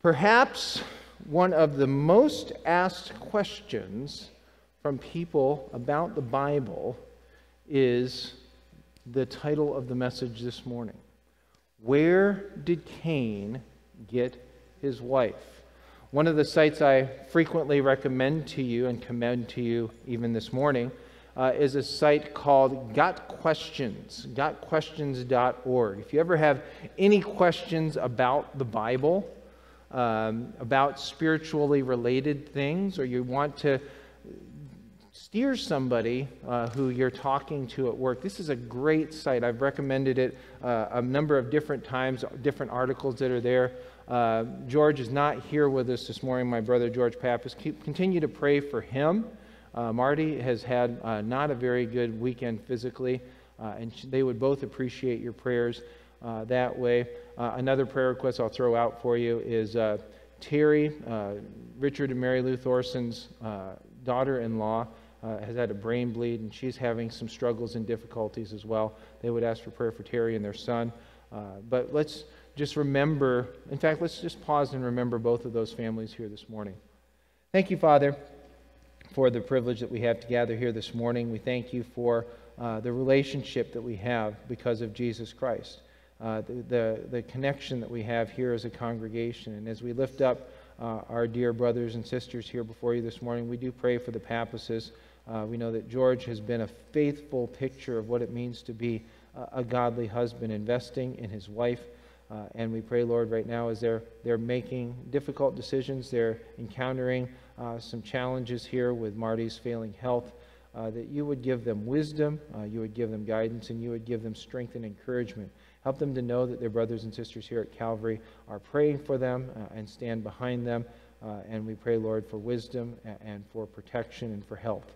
Perhaps one of the most asked questions from people about the Bible is the title of the message this morning Where did Cain get his wife? One of the sites I frequently recommend to you and commend to you even this morning uh, is a site called Got Questions, gotquestions.org. If you ever have any questions about the Bible, um, about spiritually related things, or you want to steer somebody uh, who you're talking to at work, this is a great site. I've recommended it uh, a number of different times, different articles that are there. Uh, George is not here with us this morning, my brother George Pappas. Keep, continue to pray for him. Uh, Marty has had uh, not a very good weekend physically, uh, and they would both appreciate your prayers that way. Uh, another prayer request I'll throw out for you is uh, Terry, Richard and Mary Lou Thorson's daughter in law. has had a brain bleed, and she's having some struggles and difficulties as well. They would ask for prayer for Terry and their son. but let's just remember, in fact, let's just pause and remember both of those families here this morning. Thank you, Father for the privilege that we have to gather here this morning. We thank you for uh, the relationship that we have because of Jesus Christ, uh, the, the, connection that we have here as a congregation. And as we lift up uh, our dear brothers and sisters here before you this morning, we do pray for the Pappases. Uh, we know that George has been a faithful picture of what it means to be a, a godly husband, investing in his wife. Uh, and we pray, Lord, right now as they're, they're making difficult decisions, they're encountering uh, some challenges here with Marty's failing health, uh, that you would give them wisdom, uh, you would give them guidance, and you would give them strength and encouragement. Help them to know that their brothers and sisters here at Calvary are praying for them uh, and stand behind them. Uh, and we pray, Lord, for wisdom and for protection and for help.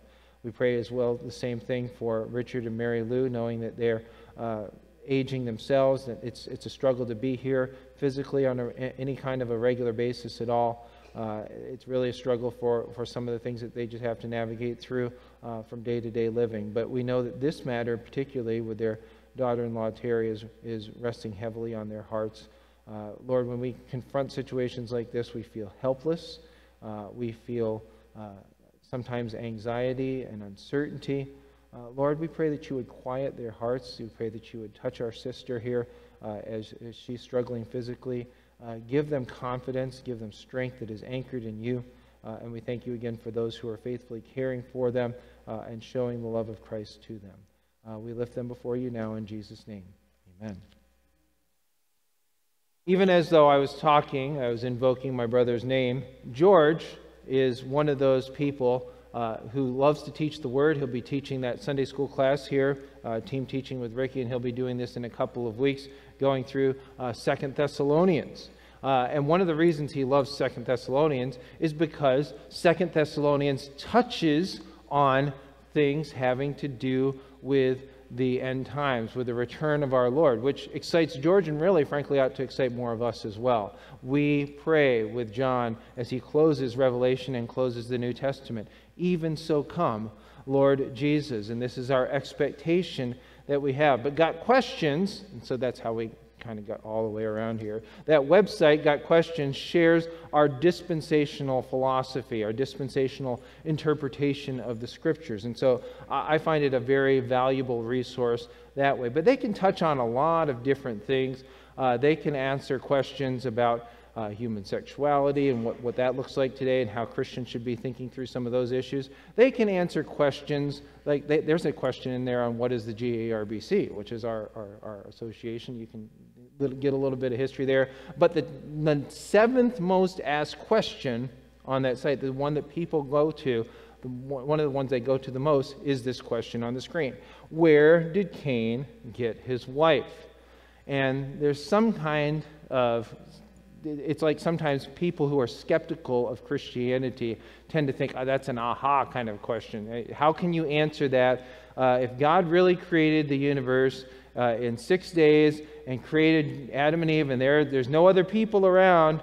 We pray as well the same thing for Richard and Mary Lou, knowing that they're uh, aging themselves, that it's, it's a struggle to be here physically on a, any kind of a regular basis at all. Uh, it's really a struggle for, for some of the things that they just have to navigate through uh, from day to day living. But we know that this matter, particularly with their daughter in law Terry, is, is resting heavily on their hearts. Uh, Lord, when we confront situations like this, we feel helpless. Uh, we feel uh, sometimes anxiety and uncertainty. Uh, Lord, we pray that you would quiet their hearts. We pray that you would touch our sister here as, as she's struggling physically. Uh, give them confidence, give them strength that is anchored in you. Uh, and we thank you again for those who are faithfully caring for them uh, and showing the love of Christ to them. Uh, we lift them before you now in Jesus' name. Amen. Even as though I was talking, I was invoking my brother's name, George is one of those people uh, who loves to teach the Word. He'll be teaching that Sunday school class here, uh, team teaching with Ricky, and he'll be doing this in a couple of weeks, going through uh, Second Thessalonians. Uh, and one of the reasons he loves Second Thessalonians is because Second Thessalonians touches on things having to do with the end times, with the return of our Lord, which excites George and really, frankly, ought to excite more of us as well. We pray with John as he closes Revelation and closes the New Testament. Even so, come, Lord Jesus. And this is our expectation that we have. But got questions, and so that's how we kind of got all the way around here. That website, Got Questions, shares our dispensational philosophy, our dispensational interpretation of the scriptures. And so I find it a very valuable resource that way. But they can touch on a lot of different things. Uh, they can answer questions about uh, human sexuality and what, what that looks like today and how Christians should be thinking through some of those issues. They can answer questions, like they, there's a question in there on what is the GARBC, which is our, our, our association. You can get a little bit of history there. But the, the seventh most asked question on that site, the one that people go to, the, one of the ones they go to the most, is this question on the screen Where did Cain get his wife? And there's some kind of it's like sometimes people who are skeptical of Christianity tend to think, oh, that's an aha kind of question. How can you answer that? Uh, if God really created the universe, uh, in six days and created Adam and Eve, and there, there's no other people around,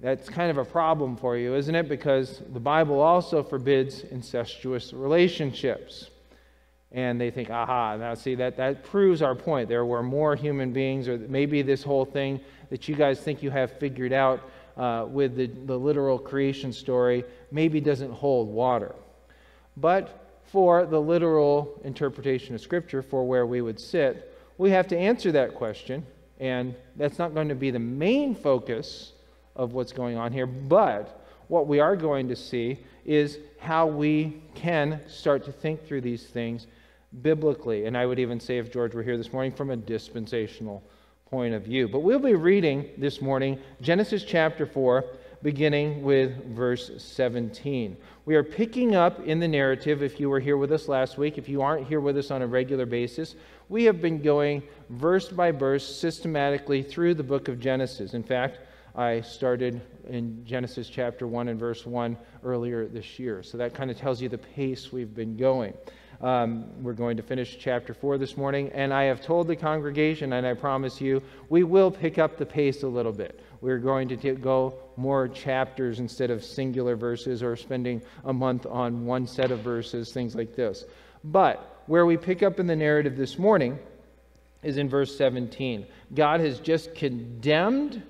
that's kind of a problem for you, isn't it? Because the Bible also forbids incestuous relationships. And they think, aha, now see, that, that proves our point. There were more human beings, or maybe this whole thing that you guys think you have figured out uh, with the, the literal creation story maybe doesn't hold water. But for the literal interpretation of Scripture, for where we would sit, we have to answer that question. And that's not going to be the main focus of what's going on here. But what we are going to see is how we can start to think through these things biblically. And I would even say, if George were here this morning, from a dispensational point of view. But we'll be reading this morning Genesis chapter 4, beginning with verse 17. We are picking up in the narrative, if you were here with us last week, if you aren't here with us on a regular basis, we have been going verse by verse systematically through the book of Genesis. In fact, I started in Genesis chapter 1 and verse 1 earlier this year. So that kind of tells you the pace we've been going. Um, we're going to finish chapter 4 this morning, and I have told the congregation, and I promise you, we will pick up the pace a little bit. We're going to t- go more chapters instead of singular verses or spending a month on one set of verses, things like this. But where we pick up in the narrative this morning is in verse 17. God has just condemned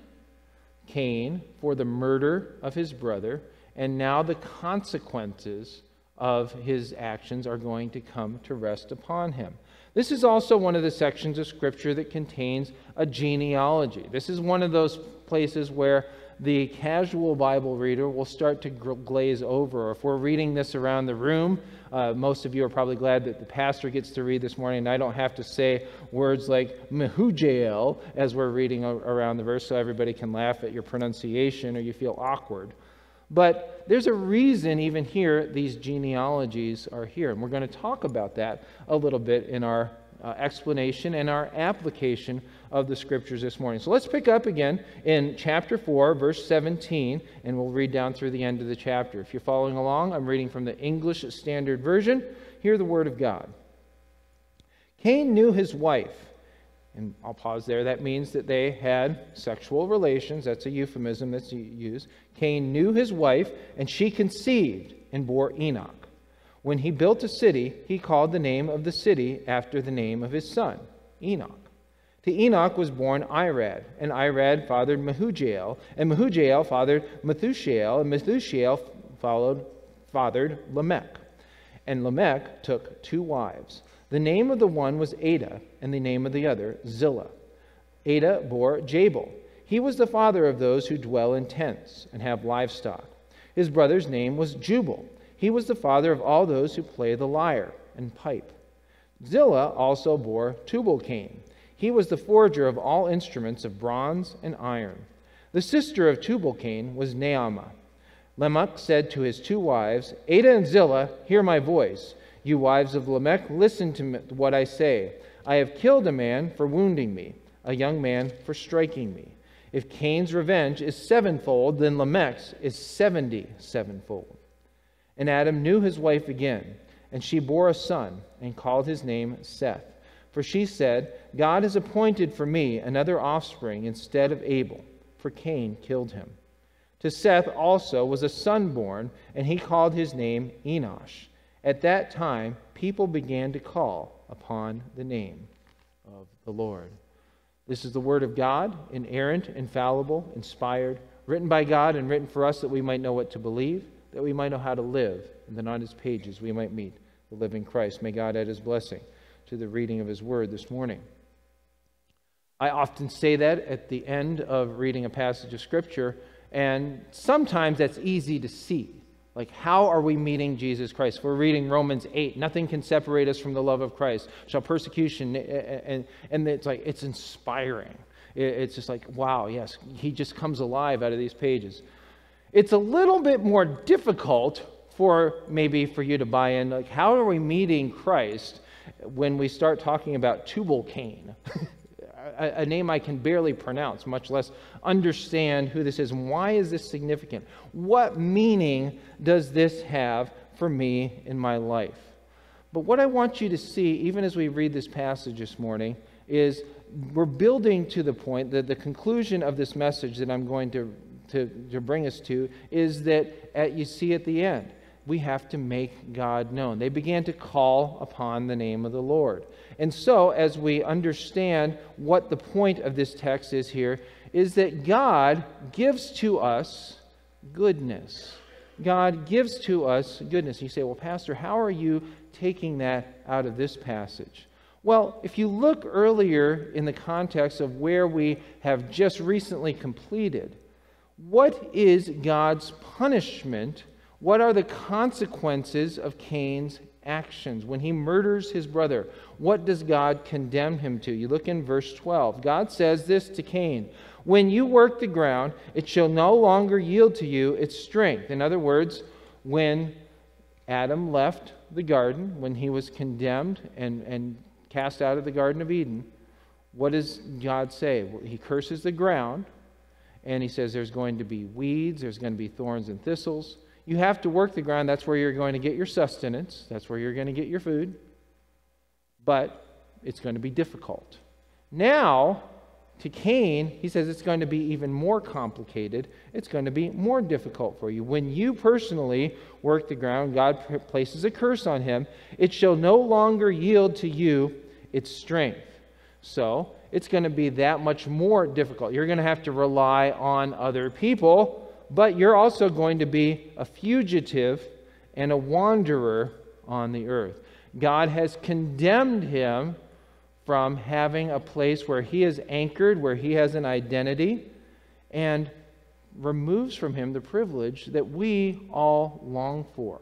Cain for the murder of his brother, and now the consequences of his actions are going to come to rest upon him. This is also one of the sections of Scripture that contains a genealogy. This is one of those places where the casual Bible reader will start to glaze over. If we're reading this around the room, uh, most of you are probably glad that the pastor gets to read this morning, and I don't have to say words like Mehujael as we're reading around the verse so everybody can laugh at your pronunciation or you feel awkward. But there's a reason, even here, these genealogies are here. And we're going to talk about that a little bit in our uh, explanation and our application of the scriptures this morning. So let's pick up again in chapter 4, verse 17, and we'll read down through the end of the chapter. If you're following along, I'm reading from the English Standard Version. Hear the word of God. Cain knew his wife. And I'll pause there. That means that they had sexual relations. That's a euphemism that's used. Cain knew his wife, and she conceived and bore Enoch. When he built a city, he called the name of the city after the name of his son, Enoch. To Enoch was born Irad, and Irad fathered Mehujael, and Mehujael fathered Methushael, and Methushael followed, fathered Lamech. And Lamech took two wives. The name of the one was Adah, and the name of the other Zillah. Adah bore Jabal. He was the father of those who dwell in tents and have livestock. His brother's name was Jubal. He was the father of all those who play the lyre and pipe. Zillah also bore Tubal-Cain. He was the forger of all instruments of bronze and iron. The sister of Tubal-Cain was Naamah. Lamech said to his two wives, Adah and Zillah, hear my voice. You wives of Lamech, listen to what I say. I have killed a man for wounding me, a young man for striking me. If Cain's revenge is sevenfold, then Lamech's is seventy sevenfold. And Adam knew his wife again, and she bore a son, and called his name Seth. For she said, God has appointed for me another offspring instead of Abel, for Cain killed him. To Seth also was a son born, and he called his name Enosh. At that time, people began to call upon the name of the Lord. This is the word of God, inerrant, infallible, inspired, written by God and written for us that we might know what to believe that we might know how to live, and that on his pages we might meet the living Christ. May God add his blessing to the reading of his word this morning. I often say that at the end of reading a passage of Scripture, and sometimes that's easy to see. Like, how are we meeting Jesus Christ? We're reading Romans 8. Nothing can separate us from the love of Christ. Shall persecution, eh, eh, eh, and, and it's like, it's inspiring. It's just like, wow, yes, he just comes alive out of these pages. It's a little bit more difficult for maybe for you to buy in. Like, how are we meeting Christ when we start talking about Tubal-Cain? a, a, name I can barely pronounce, much less understand who this is. And why is this significant? What meaning does this have for me in my life? But what I want you to see, even as we read this passage this morning, is we're building to the point that the conclusion of this message that I'm going to to, to bring us to is that at, you see at the end, we have to make God known. They began to call upon the name of the Lord. And so, as we understand what the point of this text is here, is that God gives to us goodness. God gives to us goodness. You say, well, Pastor, how are you taking that out of this passage? Well, if you look earlier in the context of where we have just recently completed, what is God's punishment? What are the consequences of Cain's actions when he murders his brother? What does God condemn him to? You look in verse 12. God says this to Cain When you work the ground, it shall no longer yield to you its strength. In other words, when Adam left the garden, when he was condemned and, and cast out of the Garden of Eden, what does God say? He curses the ground, and he says there's going to be weeds, there's going to be thorns and thistles. You have to work the ground. That's where you're going to get your sustenance, that's where you're going to get your food. But it's going to be difficult. Now, to Cain, he says it's going to be even more complicated. It's going to be more difficult for you. When you personally work the ground, God places a curse on him. It shall no longer yield to you its strength. So it's going to be that much more difficult. You're going to have to rely on other people, but you're also going to be a fugitive and a wanderer on the earth. God has condemned him from having a place where he is anchored, where he has an identity, and removes from him the privilege that we all long for.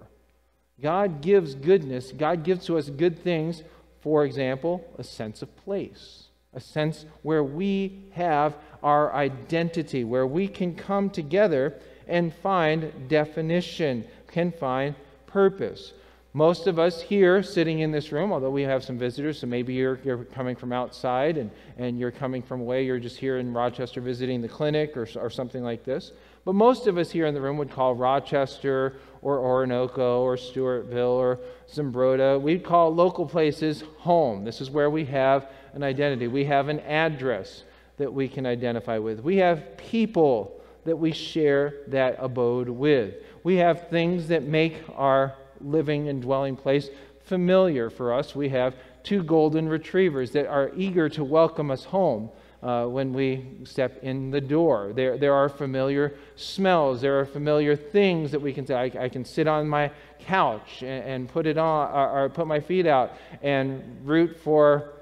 God gives goodness, God gives to us good things for example, a sense of place, a sense where we have our identity, where we can come together and find definition, can find purpose. Most of us here sitting in this room, although we have some visitors, so maybe you're, you're coming from outside and, and you're coming from away, you're just here in Rochester visiting the clinic or, or something like this. But most of us here in the room would call Rochester or Oronoco or Stewartville or Zumbrota, we'd call local places home. This is where we have an identity. We have an address that we can identify with. We have people that we share that abode with. We have things that make our living and dwelling place familiar for us. We have two golden retrievers that are eager to welcome us home uh, when we step in the door. There, there are familiar smells. There are familiar things that we can say. I, I can sit on my couch and, and put it on, or, or, put my feet out and root for.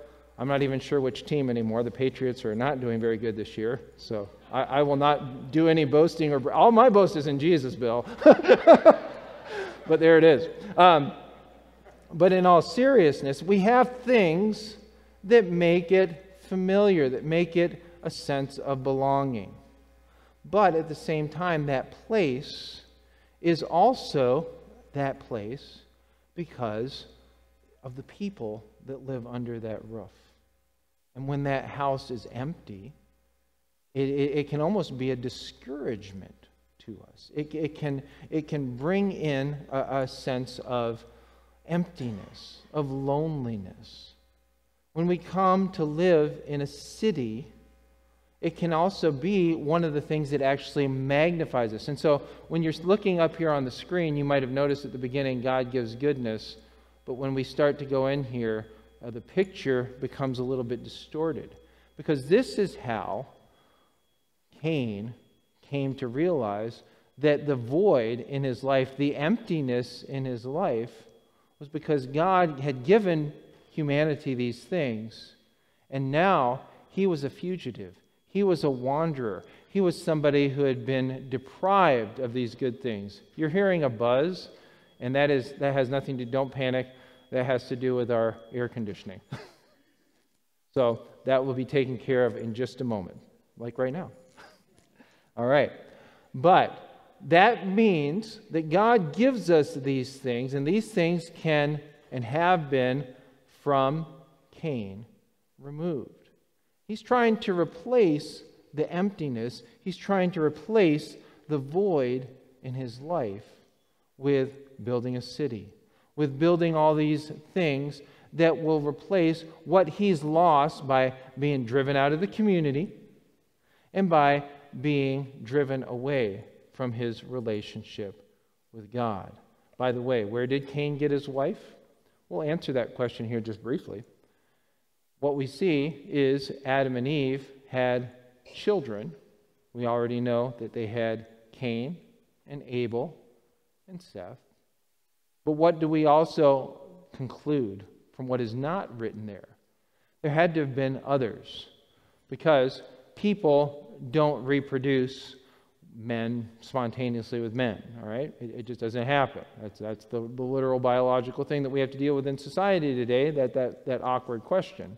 I'm not even sure which team anymore. The Patriots are not doing very good this year, so I, I will not do any boasting or all my boast is in Jesus, Bill. but there it is. Um, but in all seriousness, we have things that make it familiar, that make it a sense of belonging. But at the same time, that place is also that place because of the people that live under that roof. And when that house is empty, it, it, it can almost be a discouragement to us. It, it, can, it can bring in a, a sense of emptiness, of loneliness. When we come to live in a city, it can also be one of the things that actually magnifies us. And so when you're looking up here on the screen, you might have noticed at the beginning God gives goodness. But when we start to go in here, uh, the picture becomes a little bit distorted. Because this is how Cain came to realize that the void in his life, the emptiness in his life, was because God had given humanity these things. And now he was a fugitive, he was a wanderer, he was somebody who had been deprived of these good things. You're hearing a buzz, and that, is, that has nothing to don't panic, that has to do with our air conditioning. so that will be taken care of in just a moment, like right now. All right. But that means that God gives us these things, and these things can and have been from Cain removed. He's trying to replace the emptiness, he's trying to replace the void in his life with building a city, with building all these things that will replace what he's lost by being driven out of the community and by being driven away from his relationship with God. By the way, where did Cain get his wife? We'll answer that question here just briefly. what we see is Adam and Eve had children. We already know that they had Cain and Abel and Seth. But what do we also conclude from what is not written there? There had to have been others because people don't reproduce men spontaneously with men, all right? It, it, just doesn't happen. That's, that's the, the literal biological thing that we have to deal with in society today, that, that, that awkward question.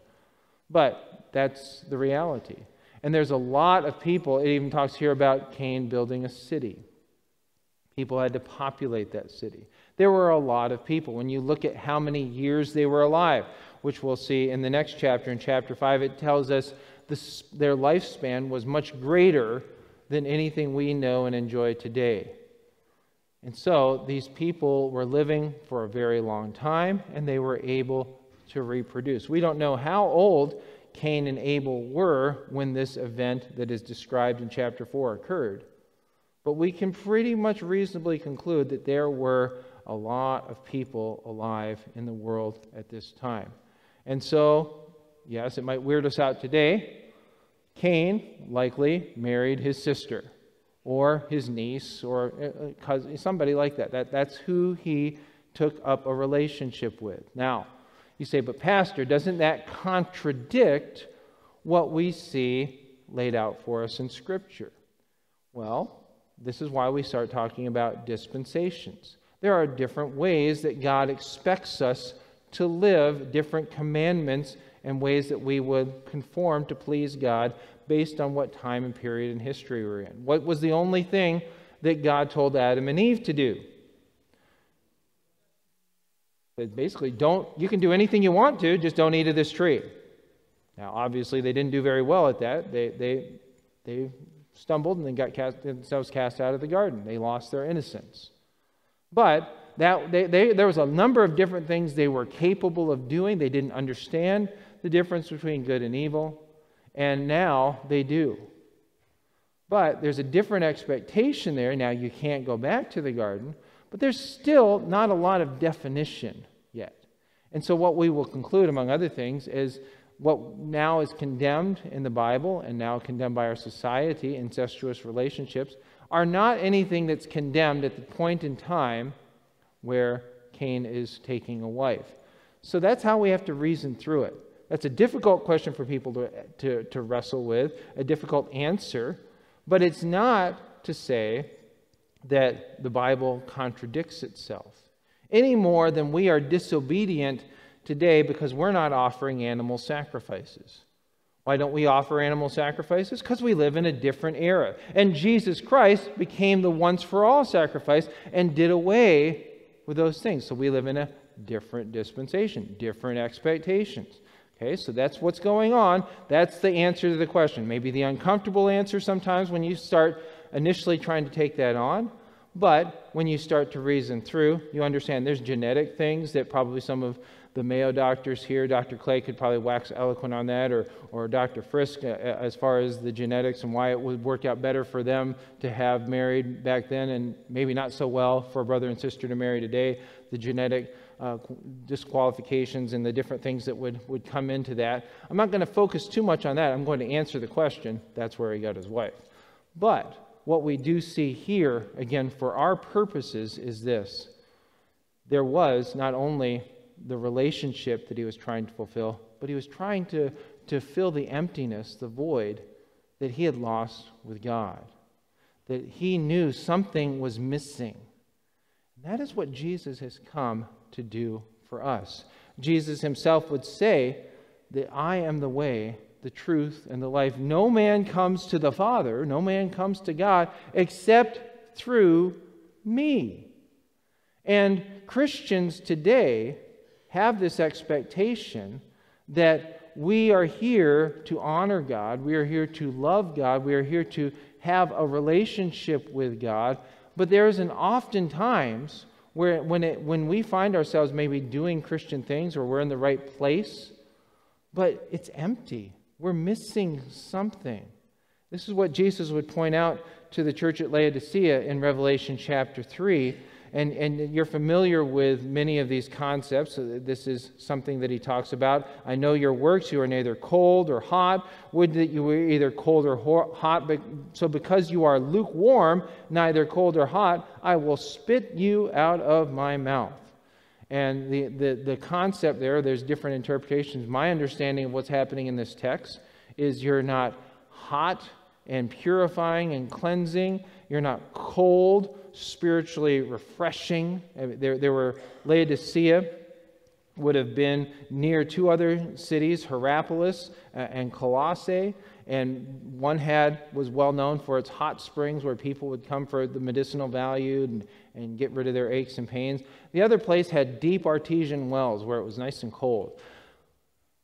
But that's the reality. And there's a lot of people, it even talks here about Cain building a city. People had to populate that city. There were a lot of people. When you look at how many years they were alive, which we'll see in the next chapter, in chapter 5, it tells us this, their lifespan was much greater than anything we know and enjoy today. And so these people were living for a very long time and they were able to reproduce. We don't know how old Cain and Abel were when this event that is described in chapter 4 occurred. But we can pretty much reasonably conclude that there were a lot of people alive in the world at this time. And so, yes, it might weird us out today. Cain likely married his sister or his niece or uh, uh, somebody like that. that. That's who he took up a relationship with. Now, you say, but Pastor, doesn't that contradict what we see laid out for us in Scripture? Well, this is why we start talking about dispensations. There are different ways that God expects us to live, different commandments and ways that we would conform to please God based on what time and period in history we're in. What was the only thing that God told Adam and Eve to do? Basically, don't you can do anything you want to, just don't eat of this tree. Now, obviously, they didn't do very well at that. They they they stumbled and then got cast, themselves cast out of the garden. They lost their innocence. But that they, they, there was a number of different things they were capable of doing. They didn't understand the difference between good and evil, and now they do. But there's a different expectation there. Now you can't go back to the garden, but there's still not a lot of definition yet. And so, what we will conclude, among other things, is what now is condemned in the Bible and now condemned by our society, incestuous relationships, are not anything that's condemned at the point in time where Cain is taking a wife. So that's how we have to reason through it. That's a difficult question for people to, to, to wrestle with, a difficult answer, but it's not to say that the Bible contradicts itself any more than we are disobedient today because we're not offering animal sacrifices. Why don't we offer animal sacrifices? Because we live in a different era. And Jesus Christ became the once for all sacrifice and did away with those things. So we live in a different dispensation, different expectations. Okay, so that's what's going on. That's the answer to the question. Maybe the uncomfortable answer sometimes when you start initially trying to take that on. But when you start to reason through, you understand there's genetic things that probably some of the Mayo doctors here, Dr. Clay could probably wax eloquent on that, or, or Dr. Frisk, uh, uh, as far as the genetics and why it would work out better for them to have married back then and maybe not so well for a brother and sister to marry today. The genetic uh, disqualifications and the different things that would, would come into that. I'm not going to focus too much on that. I'm going to answer the question. That's where he got his wife. But what we do see here, again, for our purposes, is this there was not only the relationship that he was trying to fulfill, but he was trying to, to fill the emptiness, the void that he had lost with God. That he knew something was missing. And that is what Jesus has come to do for us. Jesus himself would say that I am the way, the truth, and the life. No man comes to the Father, no man comes to God except through me. And Christians today have this expectation that we are here to honor God, we are here to love God, we are here to have a relationship with God. But there is an oftentimes where when, it, when we find ourselves maybe doing Christian things or we're in the right place, but it's empty. We're missing something. This is what Jesus would point out to the church at Laodicea in Revelation chapter 3 and, and you're familiar with many of these concepts. This is something that he talks about. I know your works. You are neither cold or hot. Would that you were either cold or hot. So because you are lukewarm, neither cold or hot, I will spit you out of my mouth. And the, the, the concept there, there's different interpretations. My understanding of what's happening in this text is you're not hot and purifying and cleansing. You're not cold, spiritually refreshing. There, there were Laodicea would have been near two other cities, Hierapolis uh, and Colossae. And one had was well known for its hot springs where people would come for the medicinal value and, and get rid of their aches and pains. The other place had deep artesian wells where it was nice and cold.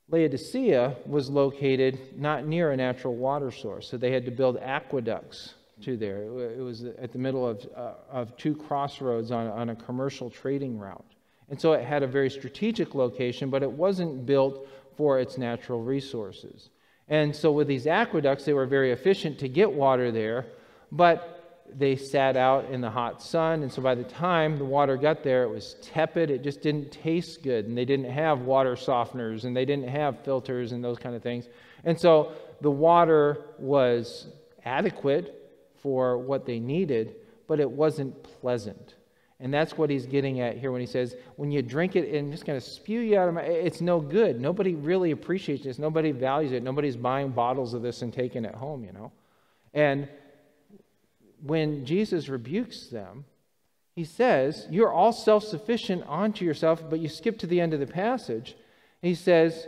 Laodicea was located not near a natural water source, so they had to build aqueducts to there. It was at the middle of, uh, of two crossroads on, on a commercial trading route. And so it had a very strategic location, but it wasn't built for its natural resources. And so with these aqueducts, they were very efficient to get water there, but they sat out in the hot sun. And so by the time the water got there, it was tepid. It just didn't taste good. And they didn't have water softeners and they didn't have filters and those kind of things. And so the water was adequate for what they needed, but it wasn't pleasant. And that's what he's getting at here when he says, when you drink it and just going to spew you out of my, it's no good. Nobody really appreciates this. Nobody values it. Nobody's buying bottles of this and taking it home, you know. And when Jesus rebukes them, he says, You're all self sufficient onto yourself, but you skip to the end of the passage. He says,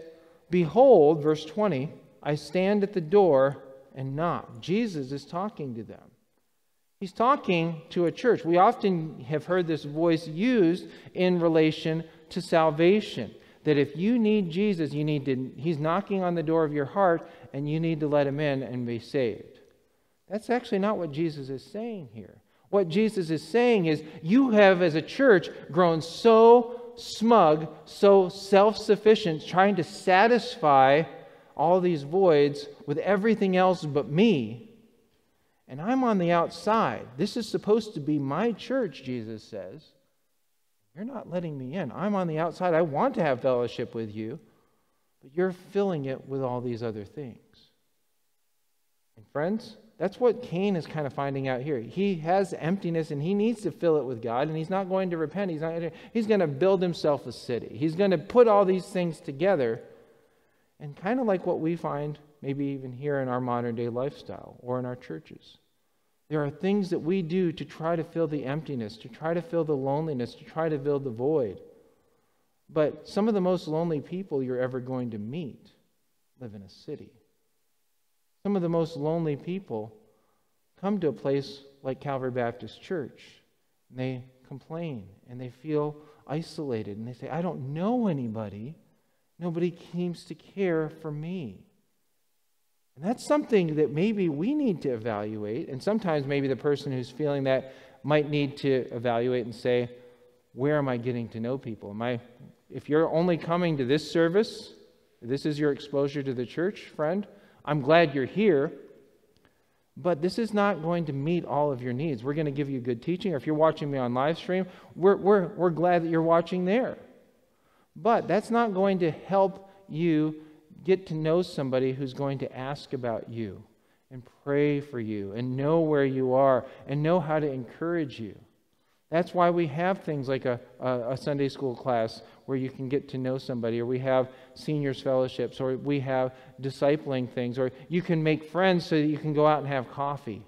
Behold, verse 20, I stand at the door and knock. Jesus is talking to them. He's talking to a church. We often have heard this voice used in relation to salvation. That if you need Jesus, you need to, he's knocking on the door of your heart and you need to let him in and be saved. That's actually not what Jesus is saying here. What Jesus is saying is, you have, as a church, grown so smug, so self sufficient, trying to satisfy all these voids with everything else but me. And I'm on the outside. This is supposed to be my church, Jesus says. You're not letting me in. I'm on the outside. I want to have fellowship with you, but you're filling it with all these other things. And friends, that's what Cain is kind of finding out here. He has emptiness and he needs to fill it with God, and he's not going to repent. He's, not, he's going to build himself a city. He's going to put all these things together, and kind of like what we find maybe even here in our modern day lifestyle or in our churches. There are things that we do to try to fill the emptiness, to try to fill the loneliness, to try to fill the void. But some of the most lonely people you're ever going to meet live in a city. Some of the most lonely people come to a place like Calvary Baptist Church. And they complain and they feel isolated and they say, I don't know anybody. Nobody seems to care for me. And that's something that maybe we need to evaluate. And sometimes maybe the person who's feeling that might need to evaluate and say, Where am I getting to know people? Am I, if you're only coming to this service, this is your exposure to the church, friend, I'm glad you're here, but this is not going to meet all of your needs. We're going to give you good teaching. Or if you're watching me on live stream, we're, we're, we're glad that you're watching there. But that's not going to help you get to know somebody who's going to ask about you and pray for you and know where you are and know how to encourage you. That's why we have things like a, a, Sunday school class where you can get to know somebody, or we have seniors fellowships, or we have discipling things, or you can make friends so that you can go out and have coffee.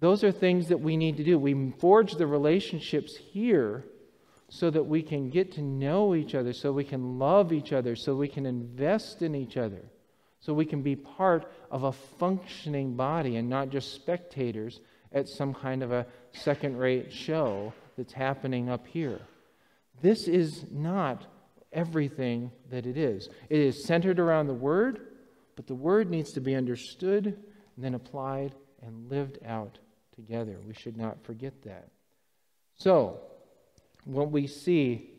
Those are things that we need to do. We forge the relationships here so that we can get to know each other, so we can love each other, so we can invest in each other, so we can be part of a functioning body and not just spectators at some kind of a second rate show that's happening up here. This is not everything that it is. It is centered around the Word, but the Word needs to be understood and then applied and lived out together. We should not forget that. So, when we see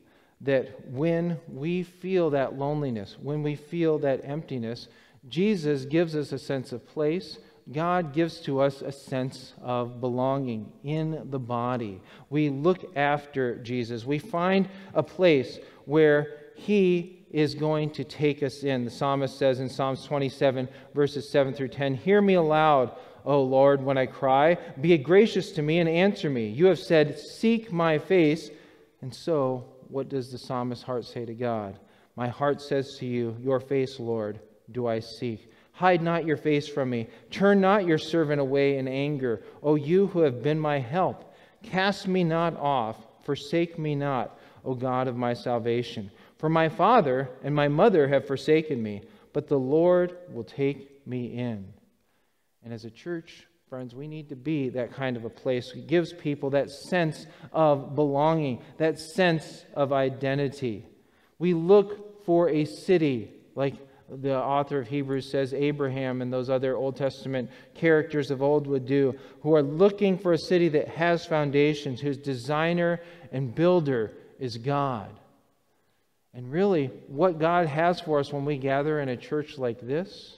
that when we feel that loneliness, when we feel that emptiness, Jesus gives us a sense of place, God gives to us a sense of belonging in the body. We look after Jesus. We find a place where He is going to take us in. The psalmist says in Psalms 27, verses 7 through 10 Hear me aloud, O Lord, when I cry. Be gracious to me and answer me. You have said, Seek my face. And so, what does the psalmist's heart say to God? My heart says to you, Your face, Lord, do I seek. Hide not your face from me. Turn not your servant away in anger. O you who have been my help, cast me not off, forsake me not, O God of my salvation. For my father and my mother have forsaken me, but the Lord will take me in. And as a church, friends, we need to be that kind of a place. It gives people that sense of belonging, that sense of identity. We look for a city like the author of Hebrews says Abraham and those other Old Testament characters of old would do, who are looking for a city that has foundations, whose designer and builder is God. And really, what God has for us when we gather in a church like this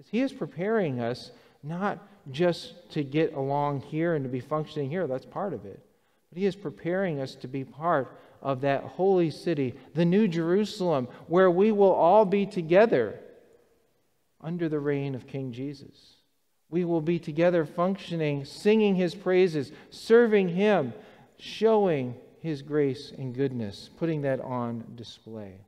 is He is preparing us not just to get along here and to be functioning here, that's part of it, but He is preparing us to be part of that holy city, the New Jerusalem, where we will all be together under the reign of King Jesus. We will be together functioning, singing his praises, serving him, showing his grace and goodness, putting that on display.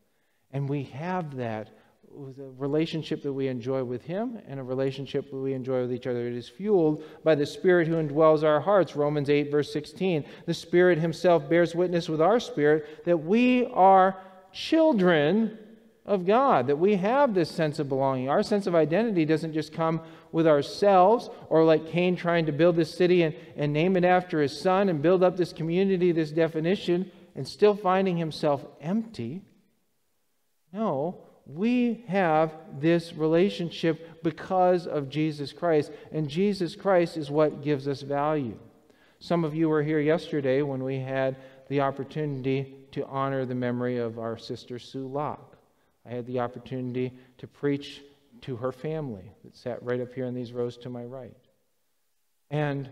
And we have that a relationship that we enjoy with Him and a relationship that we enjoy with each other. It is fueled by the Spirit who indwells our hearts. Romans 8, verse 16. The Spirit Himself bears witness with our spirit that we are children of God, that we have this sense of belonging. Our sense of identity doesn't just come with ourselves or like Cain trying to build this city and, and name it after his son and build up this community, this definition, and still finding himself empty. No, we have this relationship because of Jesus Christ, and Jesus Christ is what gives us value. Some of you were here yesterday when we had the opportunity to honor the memory of our sister Sue Locke. I had the opportunity to preach to her family that sat right up here in these rows to my right. And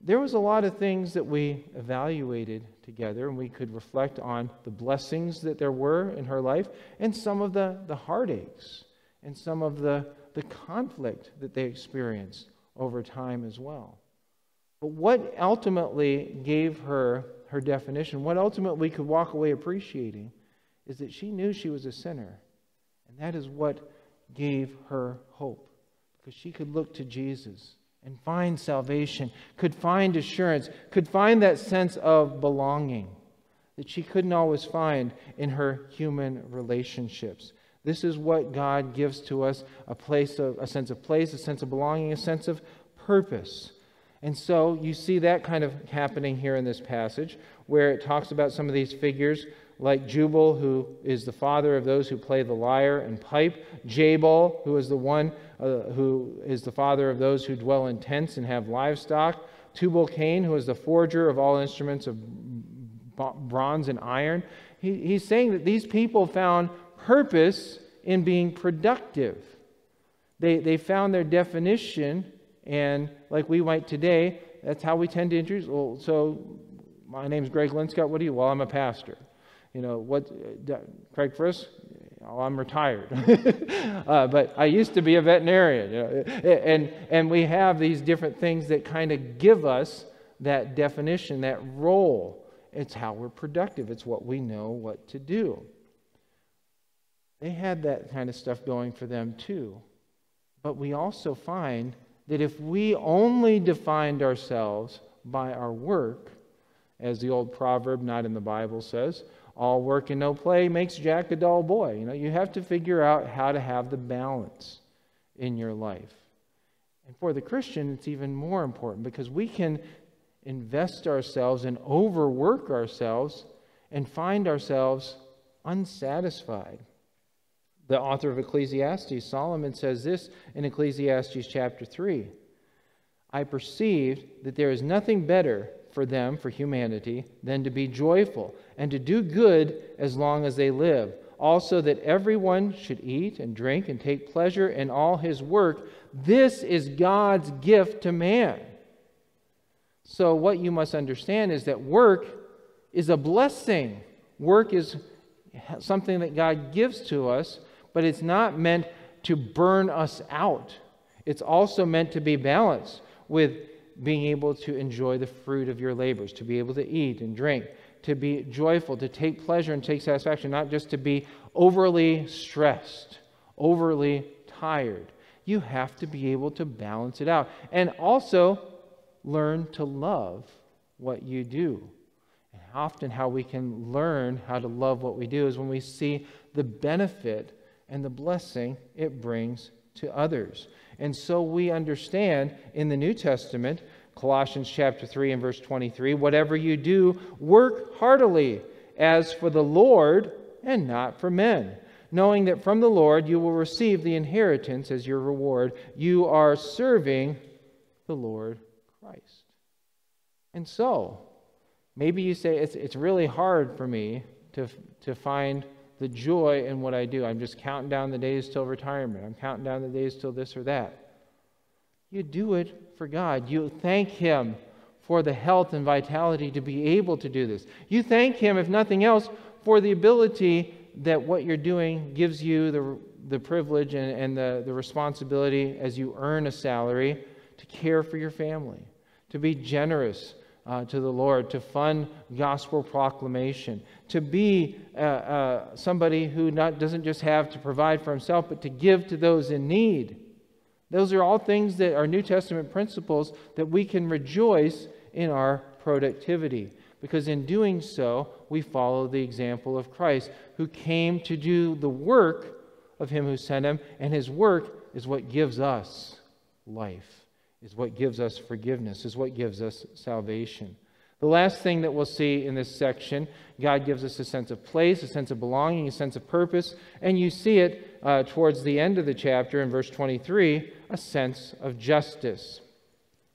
there was a lot of things that we evaluated together, and we could reflect on the blessings that there were in her life and some of the, the heartaches and some of the, the conflict that they experienced over time as well. But what ultimately gave her her definition, what ultimately we could walk away appreciating, is that she knew she was a sinner. And that is what gave her hope, because she could look to Jesus and find salvation, could find assurance, could find that sense of belonging that she couldn't always find in her human relationships. This is what God gives to us a place of a sense of place, a sense of belonging, a sense of purpose. And so you see that kind of happening here in this passage where it talks about some of these figures like Jubal, who is the father of those who play the lyre and pipe, Jabal, who is the one uh, who is the father of those who dwell in tents and have livestock, Tubal Cain, who is the forger of all instruments of bronze and iron. He, he's saying that these people found purpose in being productive. They, they found their definition, and like we might today, that's how we tend to introduce. Well, so my name's Greg Linscott. What are you? Well, I'm a pastor. You know, what, uh, Craig Frisk? Oh, I'm retired. uh, but I used to be a veterinarian. You know, and, and we have these different things that kind of give us that definition, that role. It's how we're productive, it's what we know what to do. They had that kind of stuff going for them too. But we also find that if we only defined ourselves by our work, as the old proverb, not in the Bible, says, all work and no play makes Jack a dull boy. You know, you have to figure out how to have the balance in your life. And for the Christian, it's even more important because we can invest ourselves and overwork ourselves and find ourselves unsatisfied. The author of Ecclesiastes, Solomon, says this in Ecclesiastes chapter 3 I perceived that there is nothing better for them, for humanity, than to be joyful and to do good as long as they live. also that everyone should eat and drink and take pleasure in all his work. This is God's gift to man. So, what you must understand is that work is a blessing. Work is something that God gives to us, but it's not meant to burn us out. It's also meant to be balanced with being able to enjoy the fruit of your labors, to be able to eat and drink, to be joyful, to take pleasure and take satisfaction, not just to be overly stressed, overly tired. You have to be able to balance it out. And also learn to love what you do. And often, how we can learn how to love what we do is when we see the benefit and the blessing it brings to others. And so we understand in the New Testament, Colossians chapter 3 and verse 23, whatever you do, work heartily as for the Lord and not for men, knowing that from the Lord you will receive the inheritance as your reward. You are serving the Lord Christ. And so, maybe you say, it's, it's really hard for me to, to find the joy in what I do. I'm just counting down the days till retirement. I'm counting down the days till this or that. You do it for God. You thank Him for the health and vitality to be able to do this. You thank Him, if nothing else, for the ability that what you're doing gives you the, the privilege and, and the, the responsibility as you earn a salary to care for your family, to be generous uh, to the Lord, to fund gospel proclamation, to be uh, uh, somebody who not, doesn't just have to provide for himself, but to give to those in need. Those are all things that are New Testament principles that we can rejoice in our productivity. Because in doing so, we follow the example of Christ, who came to do the work of him who sent him, and his work is what gives us life, is what gives us forgiveness, is what gives us salvation. The last thing that we'll see in this section, God gives us a sense of place, a sense of belonging, a sense of purpose, and you see it uh, towards the end of the chapter in verse 23 a sense of justice.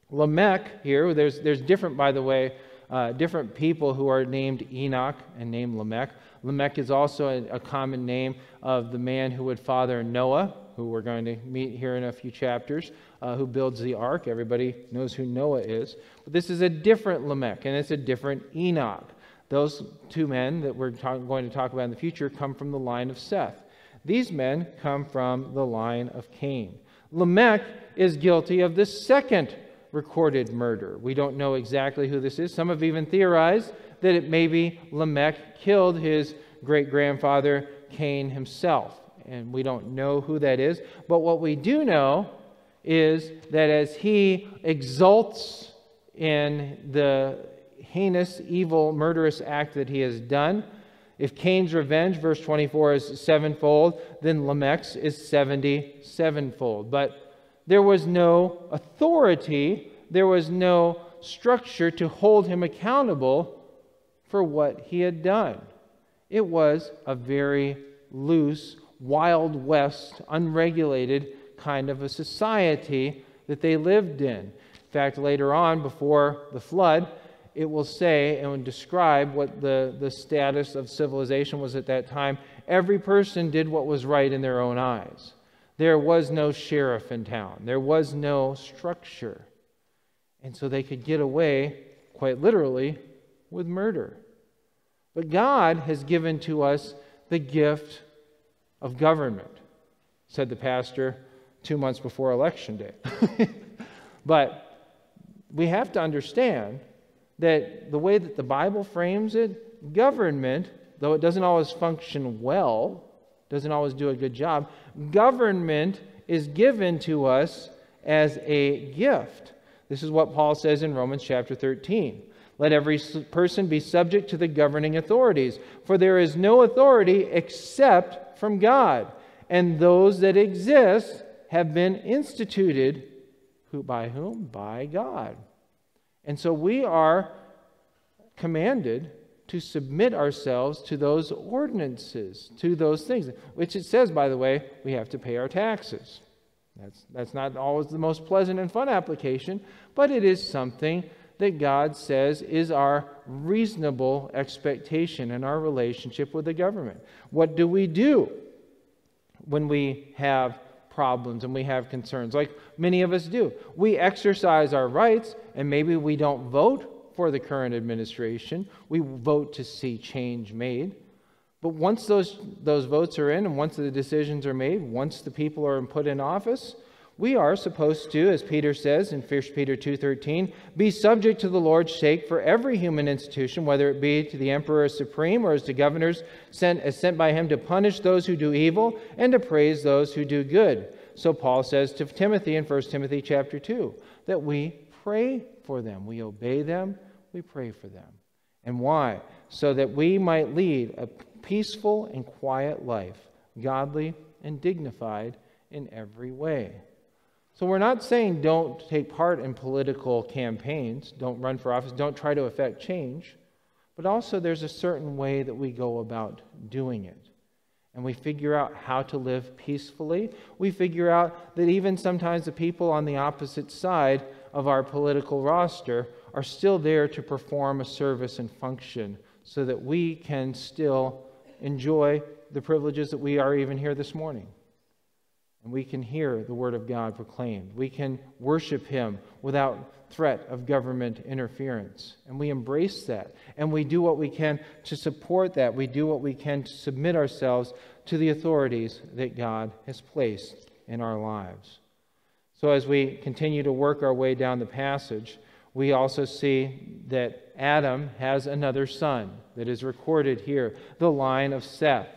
Lamech here, there's, there's different, by the way, uh, different people who are named Enoch and named Lamech. Lamech is also a, a common name of the man who would father Noah, who we're going to meet here in a few chapters, uh, who builds the ark. Everybody knows who Noah is. But this is a different Lamech, and it's a different Enoch. Those two men that we're talk- going to talk about in the future come from the line of Seth. These men come from the line of Cain. Lamech is guilty of the second recorded murder. We don't know exactly who this is. Some have even theorized that it may be Lamech killed his great grandfather Cain himself and we don't know who that is. But what we do know is that as he exults in the heinous, evil, murderous act that he has done, if Cain's revenge, verse 24, is sevenfold, then Lamech's is 70 sevenfold. But there was no authority, there was no structure to hold him accountable for what he had done. It was a very loose Wild West, unregulated kind of a society that they lived in. In fact, later on, before the flood, it will say and describe what the, the status of civilization was at that time. Every person did what was right in their own eyes. There was no sheriff in town, there was no structure. And so they could get away, quite literally, with murder. But God has given to us the gift of government, said the pastor two months before election day. but we have to understand that the way that the Bible frames it, government, though it doesn't always function well, doesn't always do a good job, government is given to us as a gift. This is what Paul says in Romans chapter 13. Let every person be subject to the governing authorities, for there is no authority except from God, and those that exist have been instituted who by whom? By God. And so we are commanded to submit ourselves to those ordinances, to those things, which it says, by the way, we have to pay our taxes. That's, that's not always the most pleasant and fun application, but it is something that God says is our reasonable expectation in our relationship with the government. What do we do when we have problems and we have concerns, like many of us do? We exercise our rights, and maybe we don't vote for the current administration. We vote to see change made. But once those, those votes are in and once the decisions are made, once the people are put in office, we are supposed to, as Peter says in 1 Peter 2.13, be subject to the Lord's sake for every human institution, whether it be to the emperor supreme or as to governors sent, as sent by him to punish those who do evil and to praise those who do good. So Paul says to Timothy in 1 Timothy chapter 2 that we pray for them. We obey them, we pray for them. And why? So that we might lead a peaceful and quiet life, godly and dignified in every way. So we're not saying don't take part in political campaigns, don't run for office, don't try to affect change, but also there's a certain way that we go about doing it. And we figure out how to live peacefully. We figure out that even sometimes the people on the opposite side of our political roster are still there to perform a service and function so that we can still enjoy the privileges that we are even here this morning and we can hear the Word of God proclaimed. We can worship Him without threat of government interference. And we embrace that. And we do what we can to support that. We do what we can to submit ourselves to the authorities that God has placed in our lives. So, as we continue to work our way down the passage, we also see that Adam has another son that is recorded here, the line of Seth.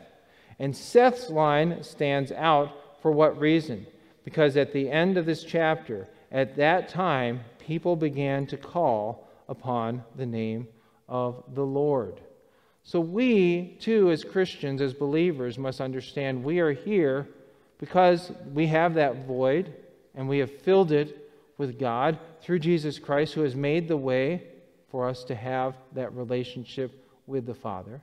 And Seth's line stands out for what reason? Because at the end of this chapter, at that time, people began to call upon the name of the Lord. So we, too, as Christians, as believers, must understand we are here because we have that void and we have filled it with God through Jesus Christ, who has made the way for us to have that relationship with the Father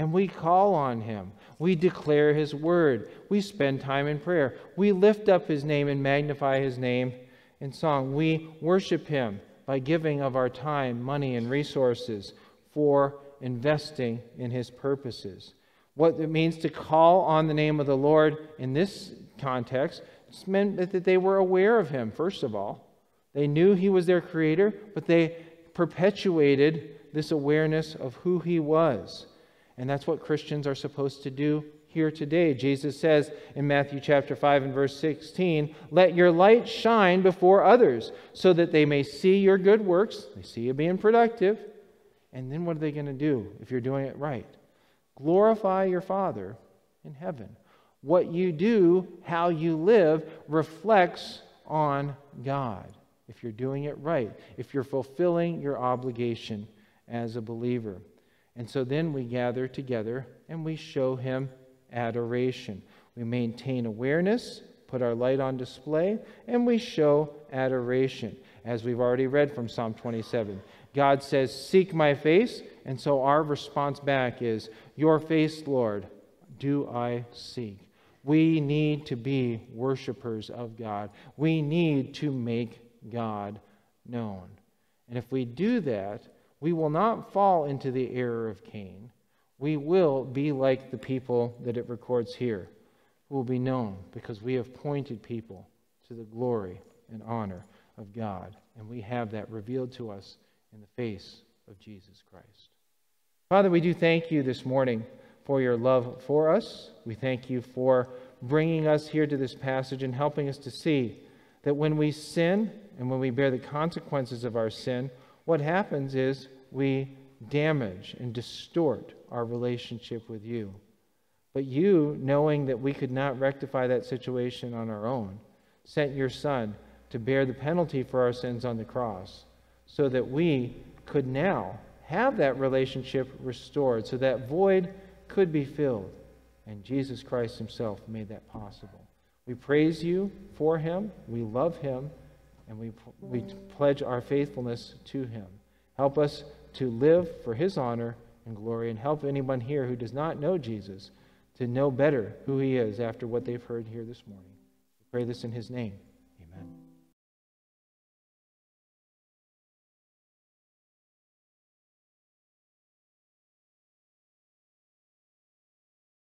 and we call on him. We declare his word. We spend time in prayer. We lift up his name and magnify his name in song. We worship him by giving of our time, money, and resources for investing in his purposes. What it means to call on the name of the Lord in this context meant that they were aware of him, first of all. They knew he was their creator, but they perpetuated this awareness of who he was. And that's what Christians are supposed to do here today. Jesus says in Matthew chapter 5 and verse 16, Let your light shine before others so that they may see your good works. They see you being productive. And then what are they going to do if you're doing it right? Glorify your Father in heaven. What you do, how you live, reflects on God if you're doing it right, if you're fulfilling your obligation as a believer. And so then we gather together and we show him adoration. We maintain awareness, put our light on display, and we show adoration, as we've already read from Psalm 27. God says, Seek my face. And so our response back is, Your face, Lord, do I seek. We need to be worshipers of God. We need to make God known. And if we do that, we will not fall into the error of Cain. We will be like the people that it records here, who will be known because we have pointed people to the glory and honor of God. And we have that revealed to us in the face of Jesus Christ. Father, we do thank you this morning for your love for us. We thank you for bringing us here to this passage and helping us to see that when we sin and when we bear the consequences of our sin, what happens is we damage and distort our relationship with you. But you, knowing that we could not rectify that situation on our own, sent your Son to bear the penalty for our sins on the cross so that we could now have that relationship restored, so that void could be filled. And Jesus Christ Himself made that possible. We praise you for Him, we love Him, and we, we pledge our faithfulness to Him. Help us to live for His honor and glory, and help anyone here who does not know Jesus to know better who He is after what they've heard here this morning. We pray this in His name.